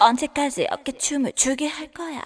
언제까지 어깨춤을 추게 할 거야?